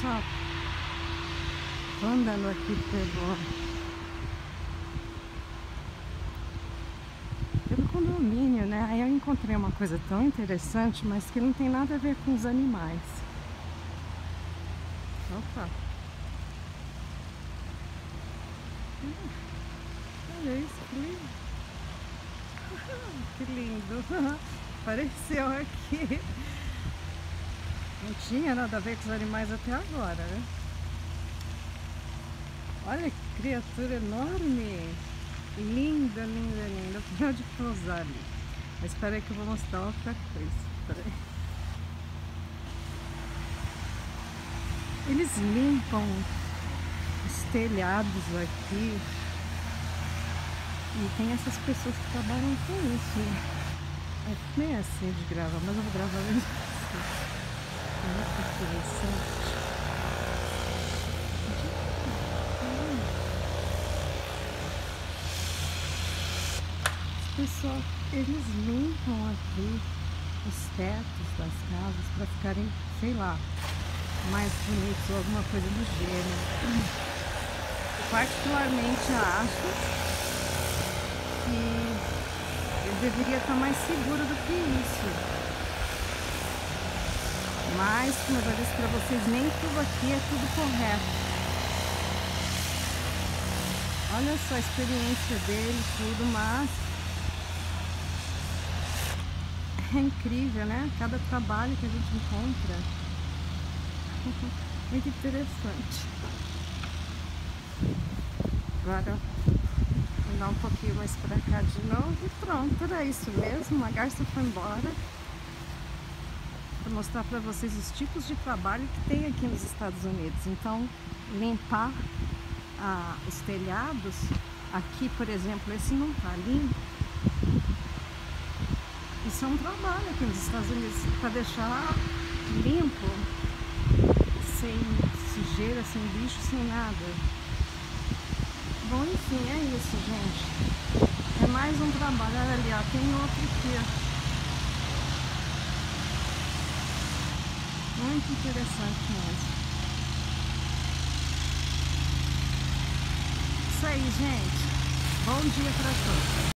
só. Tô andando aqui pelo. pelo condomínio, né? Aí eu encontrei uma coisa tão interessante, mas que não tem nada a ver com os animais. Opa! Olha isso, que lindo! Que lindo! Apareceu aqui. Não tinha nada a ver com os animais até agora, né? Olha que criatura enorme! Linda, linda, linda. Onde pousar ali. Mas espera aí que eu vou mostrar outra coisa. Espera aí. Eles limpam os telhados aqui. E tem essas pessoas que trabalham com isso. Né? É nem assim de gravar, mas eu vou gravar mesmo assim. Pessoal, eles limpam aqui os tetos das casas para ficarem, sei lá, mais bonitos ou alguma coisa do gênero. Particularmente acho que eu deveria estar mais seguro do que isso. Mas, como eu já disse para vocês, nem tudo aqui é tudo correto. Olha só a experiência dele, tudo, mas é incrível, né? Cada trabalho que a gente encontra. Muito interessante. Agora andar um pouquinho mais para cá de novo e pronto, era isso mesmo. A garça foi embora para mostrar para vocês os tipos de trabalho que tem aqui nos Estados Unidos. Então, limpar ah, os telhados, aqui, por exemplo, esse não está limpo. Isso é um trabalho aqui nos Estados Unidos para deixar limpo, sem sujeira, sem bicho, sem nada. Bom, enfim, é isso, gente. É mais um trabalho. Olha ali, ó, tem outro aqui, ó. Muito interessante mesmo. Isso aí, gente. Bom dia para todos.